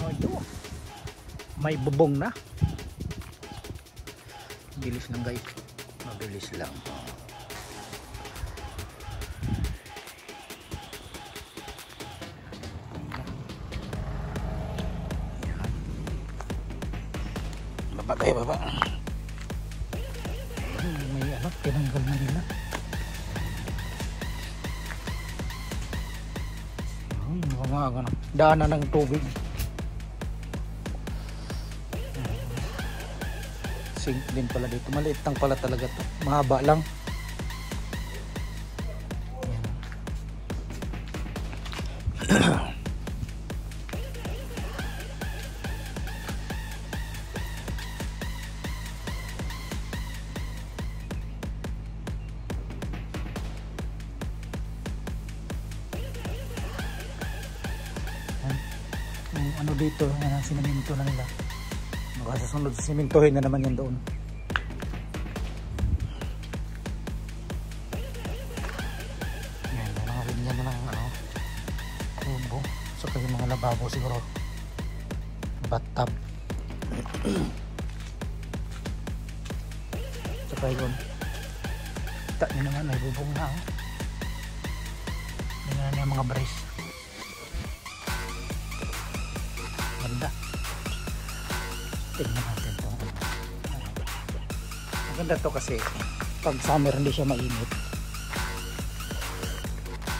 Ayo. May bubong na. Bilis lang guys. Mabilis lang. Baba tayo, baba. May ano, tinanggal na nila. Ay, mga ano, daanan ng tubig. Sink din pala dito. Maliit lang pala talaga to. Mahaba lang. Baka sa sunod simintuhin na naman yan doon. Yan, may mga ganyan na ng ano, kubo. Saka yung mga lababo siguro. Bathtub. Saka yun. Kita naman, may bubong na. Oh. Ganyan na mga brace. Tingnan natin to. Maganda to kasi pag summer hindi siya mainit.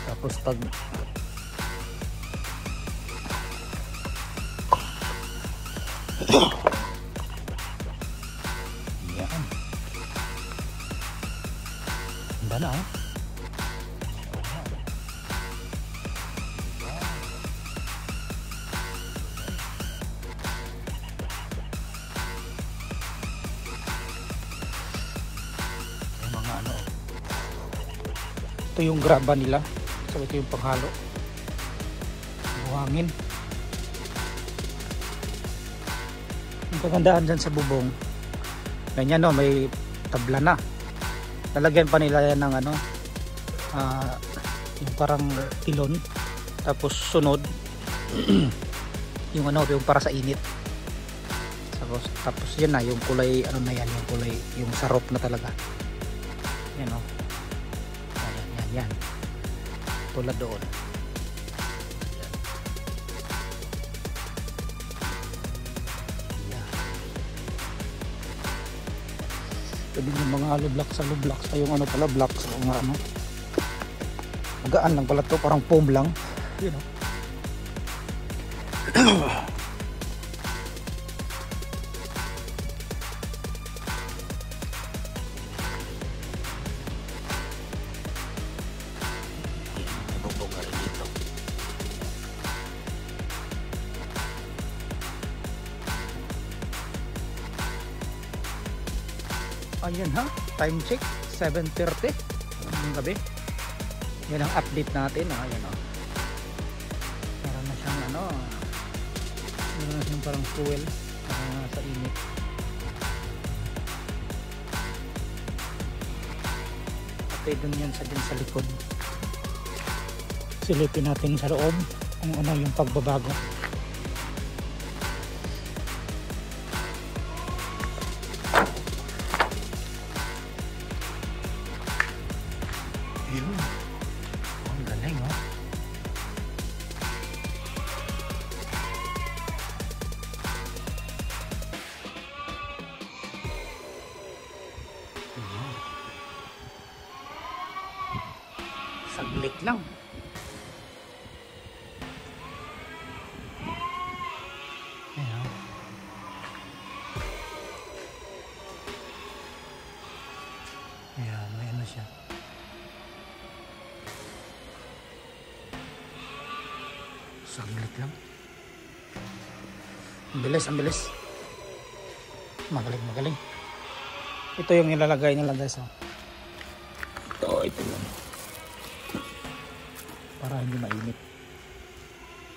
Tapos pag Yan. Ganda na oh. Ito yung graba nila. So ito yung panghalo. Buhangin. Ang kagandahan dyan sa bubong. Ganyan no, may tabla na. Lalagyan pa nila yan ng ano. ah, yung parang tilon. Tapos sunod. yung ano, yung para sa init. Tapos, tapos yan na, yung kulay, ano na yan, yung kulay, yung sarop na talaga. Yan o. Yan. Tulad doon. Pwede yung mga lublaks sa lublaks ay yung ano pala blocks o nga ano. Magaan lang pala to, parang foam lang. Yun o. Ayun ha, time check 7.30 ng gabi. Yan ang update natin ha, ayan o. Meron na siyang ano, meron na siyang parang fuel para sa init. Okay, dun yan sa din sa likod silipin natin sa loob kung ano yung pagbabago saglit lang Ayan. Ayan, may ano siya. Saglit lang. Ang bilis, ang bilis. Magaling, magaling. Ito yung nilalagay nila guys. Oh. para hindi mainit.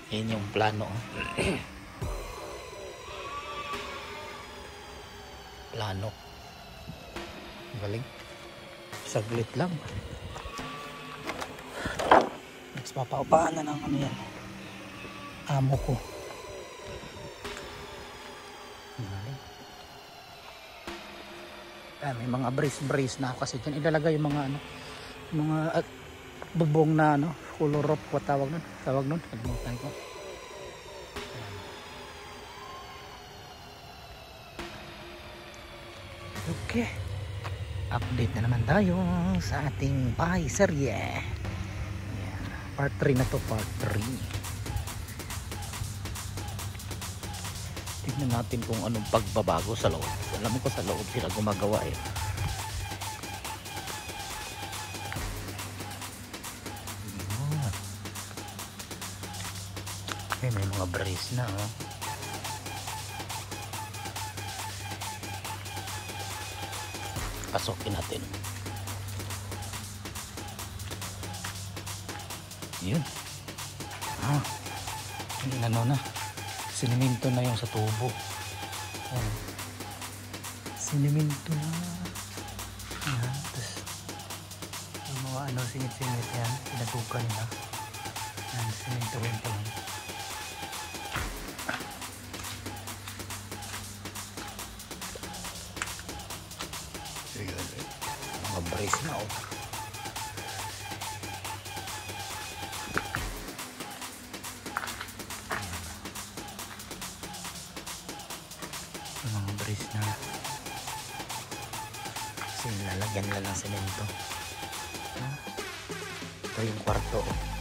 Yan yung plano. Plano. Galing. Saglit lang. Next papaupaan na ng ano yan. Amo ko. Galing. Ah, may mga brace brace na ako kasi dyan. Ilalagay yung mga ano mga ah, bubong na ano rope what tawag nun? Tawag nun? Kalimutan ko. Okay. Update na naman tayo sa ating bahay serye. Ayan. Part 3 na to, part 3. Tignan natin kung anong pagbabago sa loob. Alam ko sa loob sila gumagawa eh. Eh, may mga brace na oh. Pasokin natin. Yun. Ah. Yung ano na. Siniminto na yung sa tubo. Ayan. Siniminto na. Ayan. Tapos, yung mga ano, singit-singit yan. Pinatukan na. Ayan, simintuhin pa Na oh. Yung mga brace na kasi lalagyan lang ng semento ito yung kwarto oh.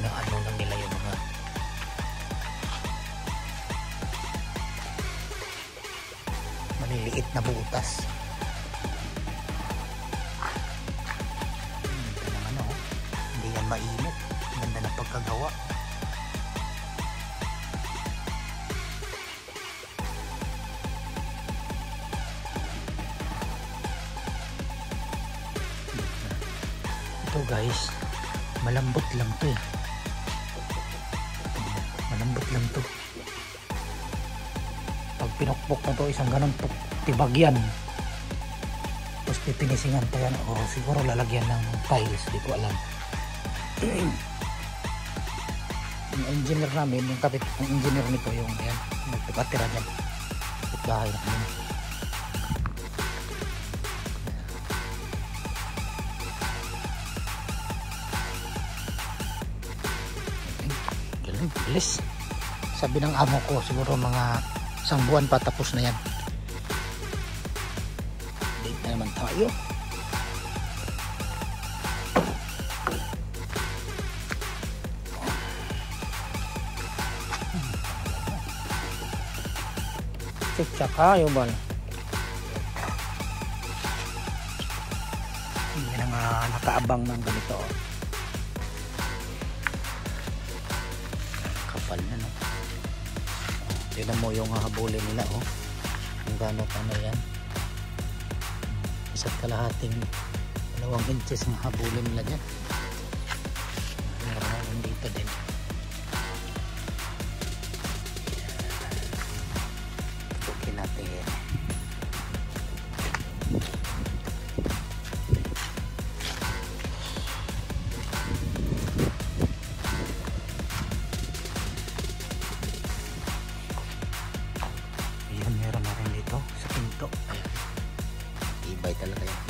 Inaano lang nila yung mga maliliit na butas. Ganda ng ano hindi yan mainit. Ganda ng pagkagawa. Ito guys malambot lang to eh lang to. Pag pinukpok na to isang ganun tibag yan. Tapos pipinisingan pa yan. O siguro lalagyan ng tiles di ko alam. Yung engineer namin yung kapit yung engineer nito yung yan nagpapatira dyan kapit bahay namin Galing, bilis. Sabi ng amo ko, siguro mga isang buwan pa tapos na yan. Date na naman tayo. Check kayo ba? Hindi na nga nakaabang ng ganito. oh. Tignan mo yung hahabulin nila oh. Kung gaano pa na yan. Isa't kalahating dalawang inches ang habulin nila dyan. Meron dito din Talaga yung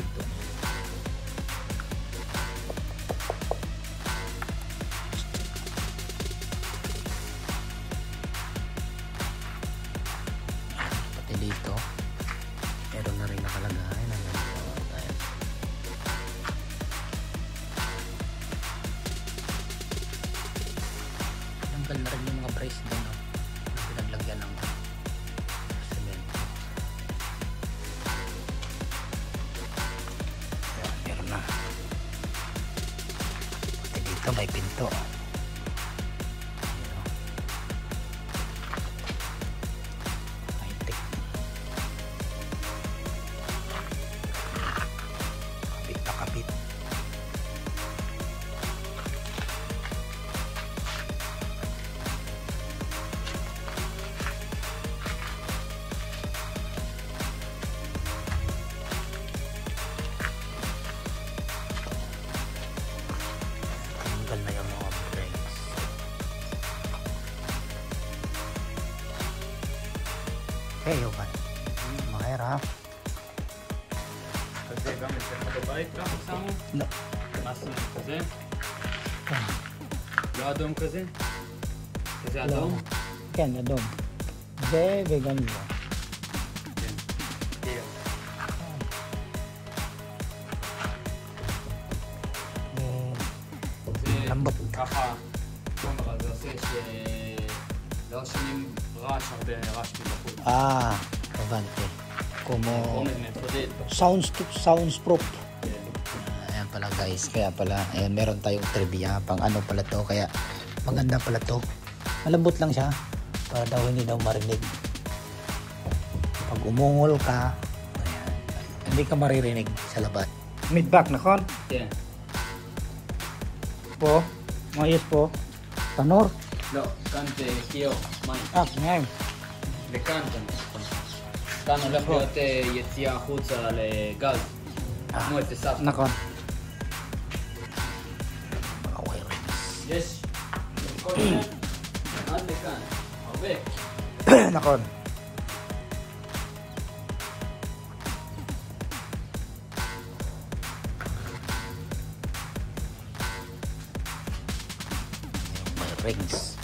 Dito may pinto. כזה גם אצלך בבית ככה שמו? לא. מה שמו? כזה? כן. לא אדום כזה? כזה לא. אדום? כן, אדום. זה וגם זה. כן. כן. זה זה לambot. ככה, חומר הזה עושה ש... לא שומעים רעש הרבה, רעש מבחוץ. Ah, abante. como sounds sounds proof. Ayan pala guys. Kaya pala ayan meron tayong trivia. Pang ano pala to kaya maganda pala to. Malambot lang siya para daw hindi daw marinig. Pag umungol ka ayan, hindi ka maririnig sa labas. Mid back na kon yeah. Po? Maayos po? Tanor? No kante kiyo man ah ngayon. De kanto כאן הולך להיות אה, יציאה החוצה לגז. כמו אצל סבתא. יש. עד לכאן. הרבה. Nakon. May rings.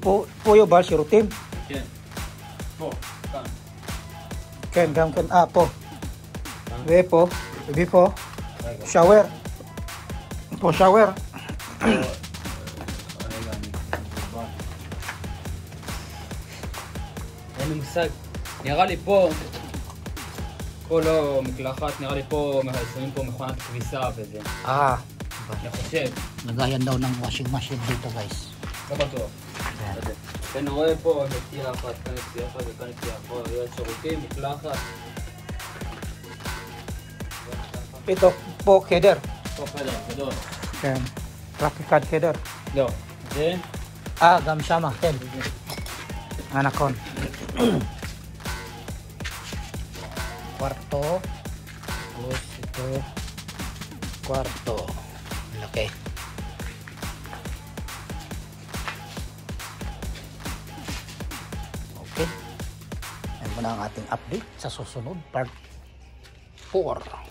Ipo, puyo ba si Rutim? כן. פה, כאן. כן, גם כן, אה, פה. כאן. ופה, ופה, רגע. שוואר. פה שוואר. פה. רגע, אני מבולבל. אין לי מושג. נראה לי פה... פה לא מקלחת, נראה לי פה שמים פה מכונת כביסה וזה. Ah, אני חושב, lagayan daw ng washing machine dito guys. לא בטוח. كان واقف هو الاختياقات كان اختياقات وكان اختياقات شغلتين مطلقات itu pok header. Pok header, betul. Kan. Rakikat header. Yo. Then ah gam sama kan. Anakon. Cuarto. Terus cuarto. Muna ang ating update sa susunod part 4.